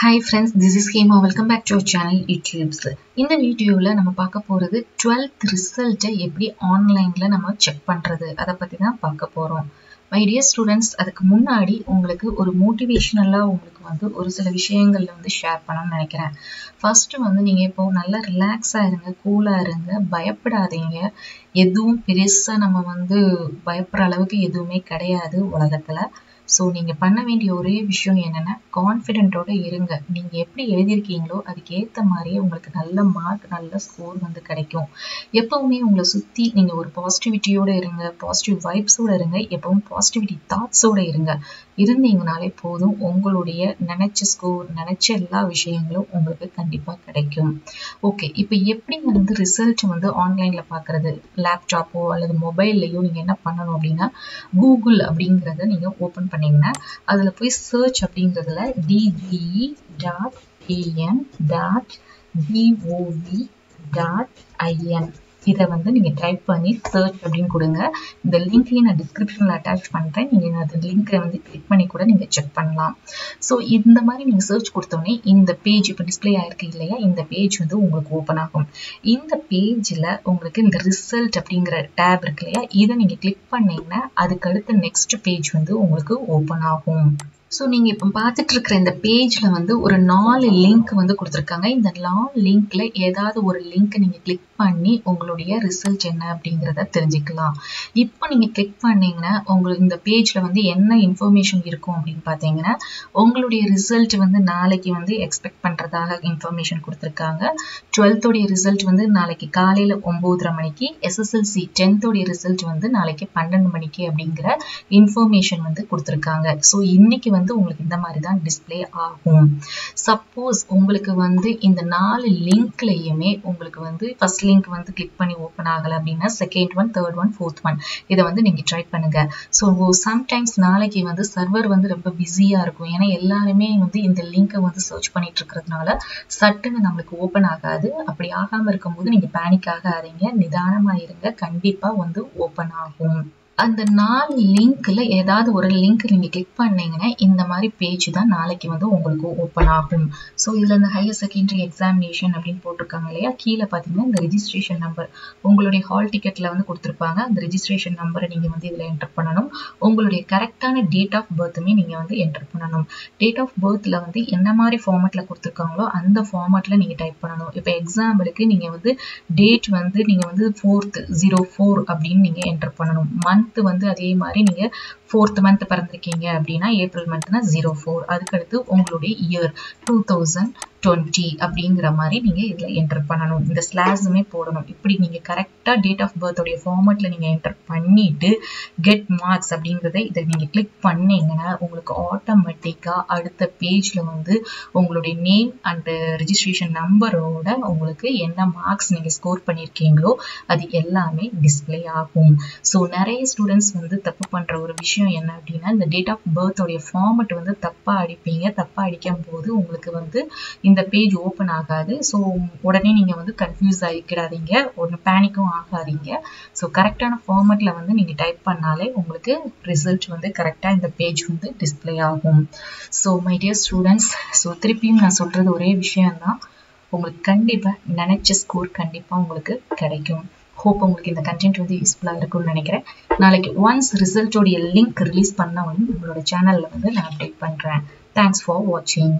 Hi friends this is Hema welcome back to channel YouTube's இந்த வீடியோவில் நம்ம பார்க்க போகிறது டுவெல்த் ரிசல்ட்டை எப்படி ஆன்லைனில் நம்ம செக் பண்ணுறது அதை பற்றி தான் பார்க்க போகிறோம் மை டியர் ஸ்டூடெண்ட்ஸ் அதுக்கு முன்னாடி உங்களுக்கு ஒரு மோட்டிவேஷ்னலாக உங்களுக்கு வந்து ஒரு சில விஷயங்களில் வந்து ஷேர் பண்ணணும்னு நினைக்கிறேன். ஃபஸ்ட்டு வந்து நீங்கள் இப்போ நல்லா ரிலாக்ஸாக இருங்க கூலாக இருங்க பயப்படாதீங்க. எதுவும் பெருசாக நம்ம வந்து பயப்படுற அளவுக்கு எதுவுமே கிடையாது உலகத்தில். ஸோ நீங்கள் பண்ண வேண்டிய ஒரே விஷயம் என்னென்னா கான்ஃபிடென்ட்டோட இருங்க. நீங்கள் எப்படி எழுதியிருக்கீங்களோ அதுக்கு ஏற்ற மாதிரியே உங்களுக்கு நல்ல மார்க் நல்ல ஸ்கோர் வந்து கிடைக்கும். எப்பவுமே உங்களை சுற்றி நீங்கள் ஒரு பாசிட்டிவிட்டியோட இருங்க பாசிட்டிவ் வைப்ஸோட இருங்க எப்பவும் பாசிட்டிவிட்டி தாட்ஸோட இருங்க. இருந்தீங்கனாலே போதும் உங்களுடைய நினைச்ச ஸ்கோர் நினைச்ச எல்லா விஷயங்களும் உங்களுக்கு கண்டிப்பாக கிடைக்கும். ஓகே இப்போ எப்படி வந்து ரிசல்ட் வந்து ஆன்லைனில் பார்க்குறது லேப்டாப்போ அல்லது மொபைல்லையோ நீங்கள் என்ன பண்ணணும் அப்படின்னா கூகுள் அப்படிங்கிறத நீங்கள் ஓப்பன் பண்ணிங்கன்னா அதில் போய் சர்ச் அப்படிங்கிறதுல DGE dot TN dot GOV dot IN இதை வந்து நீங்கள் டைப் பண்ணி சர்ச் அப்படின்னு கொடுங்க. இந்த லிங்க்கையும் நான் டிஸ்கிரிப்ஷனில் அட்டாச் பண்ணுறேன் நீங்கள் அந்த லிங்க்கை வந்து கிளிக் பண்ணி கூட நீங்கள் செக் பண்ணலாம். ஸோ இந்த மாதிரி நீங்கள் சர்ச் கொடுத்தோடனே இந்த பேஜ் இப்போ டிஸ்பிளே ஆயிருக்கு இல்லையா? இந்த பேஜ் வந்து உங்களுக்கு ஓப்பன் ஆகும். இந்த பேஜில் உங்களுக்கு இந்த ரிசல்ட் அப்படிங்கிற டேப் இருக்கு இல்லையா? இதை நீங்கள் கிளிக் பண்ணிங்கன்னா அதுக்கு அடுத்த நெக்ஸ்ட் பேஜ் வந்து உங்களுக்கு ஓப்பன் ஆகும். ஸோ நீங்கள் இப்போ பார்த்துட்டு இருக்கிற இந்த பேஜில் வந்து ஒரு நாலு லிங்க் வந்து கொடுத்துருக்காங்க. இந்த நாலு லிங்க்ல ஏதாவது ஒரு லிங்க் நீங்கள் கிளிக் பண்ணி உங்களுடைய ரிசல்ட் என்ன அப்படிங்கிறத தெரிஞ்சுக்கலாம். இப்போ நீங்கள் கிளிக் பண்ணீங்கன்னா உங்களுக்கு இந்த பேஜில் வந்து என்ன இன்ஃபர்மேஷன் இருக்கும் அப்படின்னு பார்த்தீங்கன்னா உங்களுடைய ரிசல்ட் வந்து நாளைக்கு வந்து எக்ஸ்பெக்ட் பண்ணுறதாக இன்ஃபர்மேஷன் கொடுத்துருக்காங்க. டுவெல்த்தோடைய ரிசல்ட் வந்து நாளைக்கு காலையில் ஒம்போதரை மணிக்கு எஸ்எஸ்எல்சி டென்த்தோடைய ரிசல்ட் வந்து நாளைக்கு பன்னெண்டு மணிக்கு அப்படிங்கிற இன்ஃபர்மேஷன் வந்து கொடுத்துருக்காங்க. ஸோ இன்னைக்கு வந்து உங்களுக்கு இந்த மாதிரி தான் டிஸ்பிளே ஆகும். சப்போஸ் உங்களுக்கு வந்து இந்த நாலு லிங்க்லையுமே உங்களுக்கு வந்து ஃபர்ஸ்ட் லிங்க் வந்து கிளிக் பண்ணி ஓப்பன் ஆகலை அப்படின்னா second one third one fourth one இதை வந்து நீங்கள் ட்ரை பண்ணுங்க. ஸோ சம்டைம்ஸ் நாளைக்கு வந்து சர்வர் வந்து ரொம்ப பிஸியாக இருக்கும். ஏன்னா எல்லாருமே வந்து இந்த லிங்கை வந்து சர்ச் பண்ணிட்டு இருக்கிறதுனால சட்டுன்னு நம்மளுக்கு ஓப்பன் ஆகாது. அப்படி ஆகாமல் இருக்கும்போது நீங்கள் பேனிக் ஆகாதீங்க. நிதானமாக இருங்க. கண்டிப்பாக வந்து ஓப்பன் ஆகும். அந்த நாலு லிங்க்ல ஏதாவது ஒரு லிங்க் நீங்க கிளிக் பண்ணீங்கன்னா இந்த மாதிரி பேஜ் தான் நாளைக்கு வந்து உங்களுக்கு ஓப்பன் ஆகும். ஸோ இதுல இந்த ஹையர் செகண்டரி எக்ஸாமினேஷன் அப்படின்னு போட்டிருக்காங்க இல்லையா? கீழே பார்த்தீங்கன்னா இந்த ரிஜிஸ்ட்ரேஷன் நம்பர் உங்களுடைய ஹால் டிக்கெட்ல வந்து கொடுத்துருப்பாங்க. அந்த ரிஜிஸ்ட்ரேஷன் நம்பரை நீங்க வந்து இதுல என்டர் பண்ணணும். உங்களுடைய கரெக்டான டேட் ஆஃப் பர்த்துமே நீங்க வந்து என்டர் பண்ணணும். டேட் ஆஃப் பர்த்ல வந்து என்ன மாதிரி ஃபார்மேட்ல கொடுத்துருக்காங்களோ அந்த ஃபார்மேட்ல நீங்க டைப் பண்ணணும். இப்போ எக்ஸாம்பிளுக்கு நீங்க வந்து டேட் வந்து நீங்க வந்து ஃபோர்த் ஜீரோ ஃபோர் அப்படின்னு நீங்க என்டர் பண்ணணும். மந்த் மந்த் வந்து அதே மாதிரி நீங்க ஃபோர்த் மந்த் பிறந்திருக்கீங்க அப்படின்னா ஏப்ரல் மந்த்னா ஜீரோ ஃபோர் அதுக்கடுத்து உங்களுடைய இயர் டூ தௌசண்ட் டுவெண்ட்டி அப்படிங்கிற மாதிரி நீங்கள் இதில் என்டர் பண்ணணும். இந்த ஸ்லாஸுமே போடணும். இப்படி நீங்கள் கரெக்டாக டேட் ஆஃப் பர்த்தோடைய ஃபார்மேட்ல நீங்கள் என்டர் பண்ணிவிட்டு கெட் மார்க்ஸ் அப்படிங்கிறத இதை நீங்கள் கிளிக் பண்ணீங்கன்னா உங்களுக்கு ஆட்டோமேட்டிக்காக அடுத்த பேஜில் வந்து உங்களுடைய நேம் அண்ட் ரிஜிஸ்ட்ரேஷன் நம்பரோட உங்களுக்கு என்ன மார்க்ஸ் நீங்கள் ஸ்கோர் பண்ணியிருக்கீங்களோ அது எல்லாமே டிஸ்பிளே ஆகும். ஸோ நிறைய ஸ்டூடெண்ட்ஸ் வந்து தப்பு பண்ணுற ஒரு விஷயம் என்ன அப்படின்னா இந்த டேட் ஆஃப் பர்த்தோடைய ஃபார்மெட் வந்து தப்பாக அடிப்பீங்க. தப்பாக அடிக்கும் போது உங்களுக்கு வந்து இந்த பேஜ் ஓப்பன் ஆகாது. ஸோ உடனே நீங்கள் வந்து கன்ஃபியூஸ் ஆகிக்கிடாதீங்க ஒன்று பேனிக்கும் ஆகாதீங்க. ஸோ கரெக்டான ஃபார்மெட்டில் வந்து நீங்கள் டைப் பண்ணாலே உங்களுக்கு ரிசல்ட் வந்து கரெக்டாக இந்த பேஜ் வந்து டிஸ்பிளே ஆகும். So my dear students so திருப்பியும் நான் சொல்கிறது ஒரே விஷயம்தான். உங்களுக்கு கண்டிப்பாக நினைச்ச ஸ்கோர் கண்டிப்பாக உங்களுக்கு கிடைக்கும். ஹோப் உங்களுக்கு இந்த கண்டென்ட் வந்து யூஸ்ஃபுல்லாக இருக்கும்னு நினைக்கிறேன். நாளைக்கு ஒன்ஸ் ரிசல்ட்டோடைய லிங்க் ரிலீஸ் பண்ண உடனே உங்களோட சேனலில் வந்து நான் அப்டேட் பண்ணுறேன் தேங்க்ஸ் ஃபார் வாட்சிங்